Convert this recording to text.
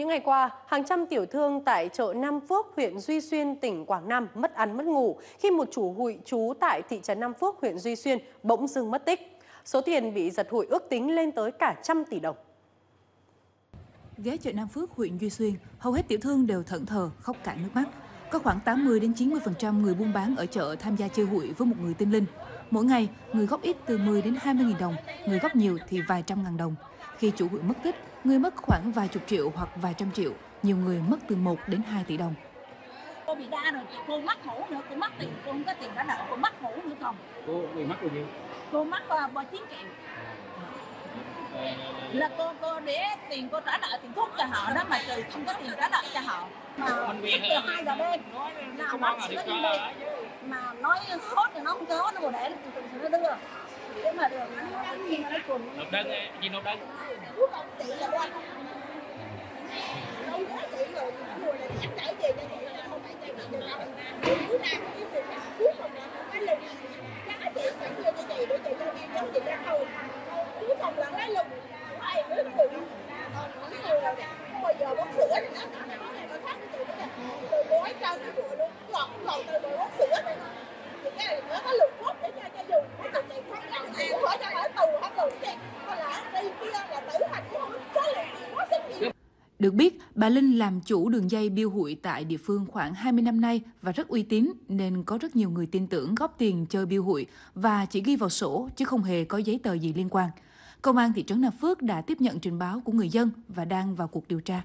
Những ngày qua, hàng trăm tiểu thương tại chợ Nam Phước, huyện Duy Xuyên, tỉnh Quảng Nam mất ăn mất ngủ khi một chủ hụi trú tại thị trấn Nam Phước, huyện Duy Xuyên bỗng dưng mất tích. Số tiền bị giật hụi ước tính lên tới cả trăm tỷ đồng. Ghé chợ Nam Phước, huyện Duy Xuyên, hầu hết tiểu thương đều thẫn thờ, khóc cả nước mắt. Có khoảng 80 đến 90% người buôn bán ở chợ tham gia chơi hụi với một người tên Linh. Mỗi ngày, người góp ít từ 10 đến 20 nghìn đồng, người góp nhiều thì vài trăm ngàn đồng. Khi chủ hụi mất tích, người mất khoảng vài chục triệu hoặc vài trăm triệu, nhiều người mất từ 1 đến 2 tỷ đồng. cô bị đa rồi cô mắc ngủ nữa cô mất tiền cô không có tiền trả nợ cô mất ngủ nữa không cô bị mất bao nhiêu cô mất uh, bao chín triệu là cô cô để tiền cô trả nợ tiền thuốc cho họ đó mà trừ không có tiền trả nợ cho họ. Mà bị- từ hai giờ đêm là được đi cho- đi mà nói hốt thì nó không có nó còn để nó đưa. Để mà được nó nó cùng nộp đơn gì nộp đơn? Thuốc ông chị là quan. Không có chị rồi mùa này em chảy về cho chị là không phải cho chị được đâu. Cứ cũng biết được là thuốc không là phải lùng. Giá chị phải đưa cho chị để chị cho chị cho chị ra thôi thuốc không là cái lùng ai nữa nó được những người là bây giờ bốc sữa thì nó nó này nó khác với chị nữa rồi bố ấy nó bụi luôn ngọt ngọt từ bụi bốc sữa này thì cái này nó có lùng thuốc để cho cho dùng. Cái tụi chị không ăn chị cũng cho ở tù không tù chị còn là đi kia là tử hành cũng không có lượng quá sức gì Được biết, bà Linh làm chủ đường dây biêu hụi tại địa phương khoảng 20 năm nay và rất uy tín nên có rất nhiều người tin tưởng góp tiền chơi biêu hụi và chỉ ghi vào sổ chứ không hề có giấy tờ gì liên quan. Công an thị trấn Nam Phước đã tiếp nhận trình báo của người dân và đang vào cuộc điều tra.